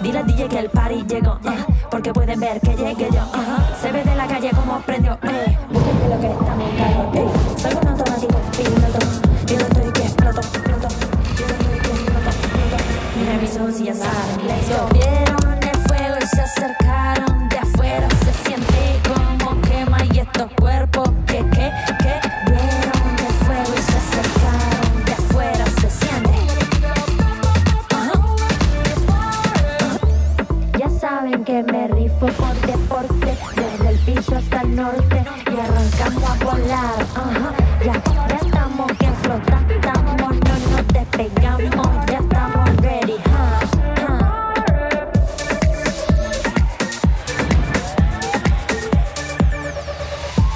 Dile al DJ que el party llegó, uh, porque pueden ver que llegué yo. Uh -huh. Se ve de la calle como prendió. Uh, Busquen lo que está montado. Hey. Uh. Soy un automático piloto. Yo no estoy que exploto, exploto. Yo no estoy que exploto, exploto. Mira mis ojos y ya saben. Let's go. Por deporte, desde el piso hasta el norte y arrancamos a volar. Ajá. Ya, ya estamos que flotamos, no nos despegamos, ya estamos ready. Ja, ja.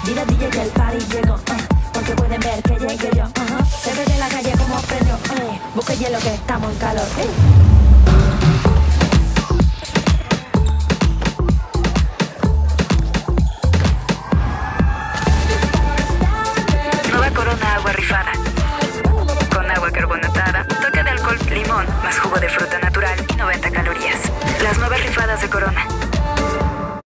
Dile DJ que el party llegó, eh, porque pueden ver que llegué yo. ajá. Se ve de la calle como prendió, eh, busque hielo que estamos en calor. eh. Más jugo de fruta natural y 90 calorías. Las nuevas rifadas de Corona.